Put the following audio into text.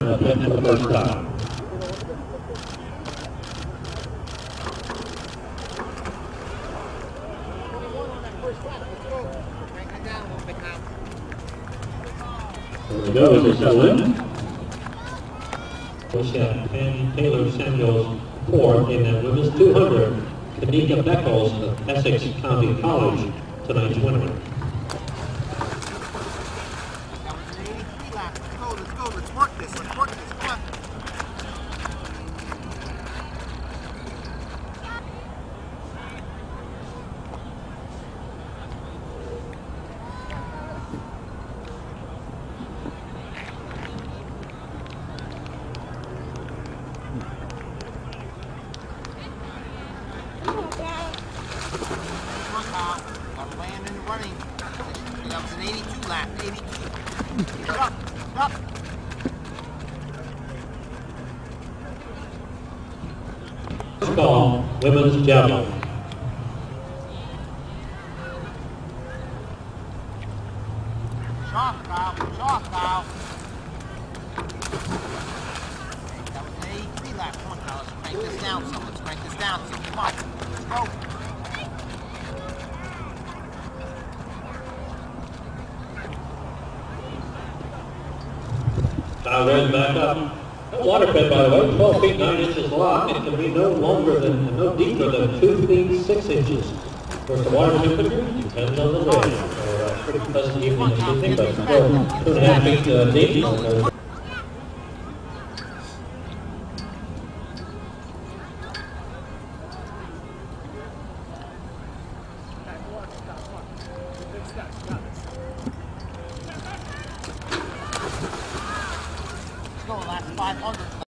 for the first time. Here we go, as they settle in. Have Penn Taylor Samuels fourth in that women's 200. Kanika Beckles of Essex County College, tonight's winner. That was an 83 lap. Let's go, let's go. Let's work this. Let's work this. Come on. Come on, Kyle. That was an 82 lap. 82. Stop. Stop. First call, women's javelin. Kyle. Push Kyle. That was an 83 lap. Come on. Let's crank this down some. Let's this down some. Come on. Let's go. Kyle Red back up. That water pit, by the way, 12 feet 9 inches long, and can be no longer than, no deeper than 2 feet 6 inches. Of course, the water temperature depends on the wind. So, uh, pretty pleasant evening this evening, but still 2.5 feet uh, deep. Let's go. Last 500.